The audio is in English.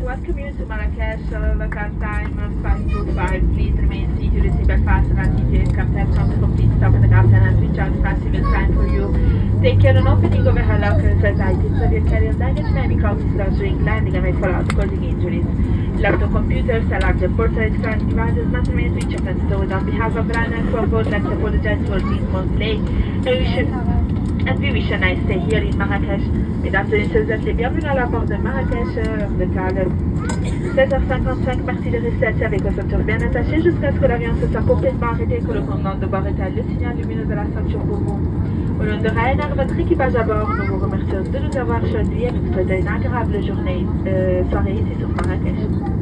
to you to Marrakech. Time uh, 525. Please remain seated in Belfast and TJ Captain from the complete stop at the captain and switch out fast will sign for you. Take care of opening over her locker says items of your carry-on baggage may be caused landing and may fall out causing injuries. Laptop computers, large portrait current devices must remain switched off and stored on behalf of Ryanair on board. Let's apologize for this month's delay. A nice stay here in Marrakech. Mesdames et messieurs, vous êtes les bienvenus à la porte de Marrakech, heure locale 16h55. Merci de rester avec vos ceintures bien attachées jusqu'à ce que l'avion se soit complètement arrêté et que le commandant de bord étale le signal lumineux de la ceinture pour vous. Au nom de Ryanair, votre équipage à bord, nous vous remercions de nous avoir choisis et nous souhaitons une agréable journée, euh, soirée ici sur Marrakech.